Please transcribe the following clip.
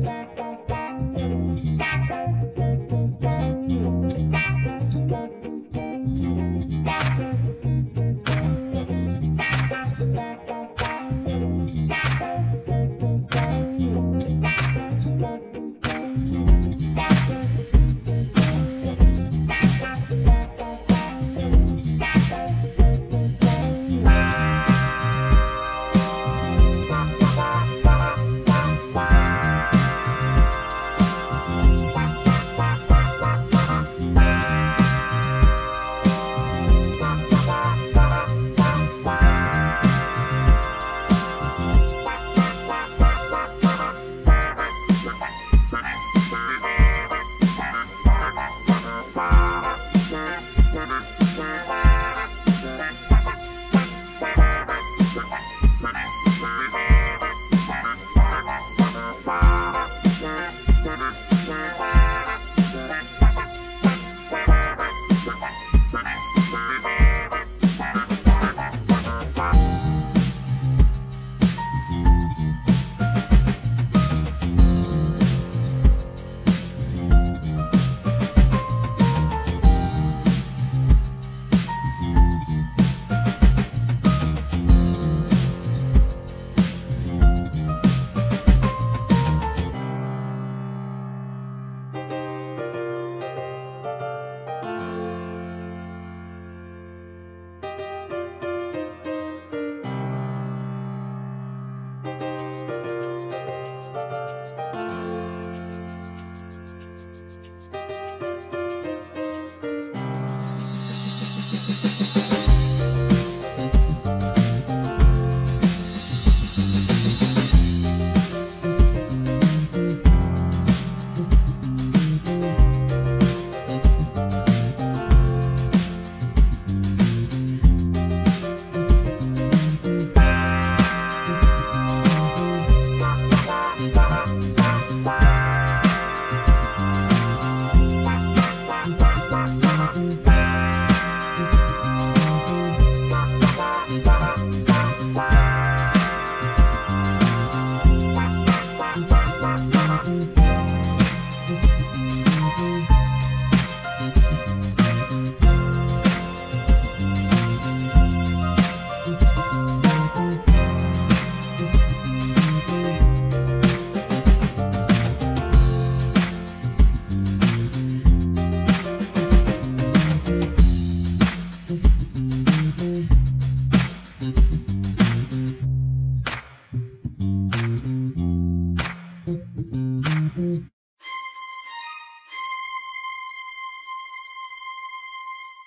Bye.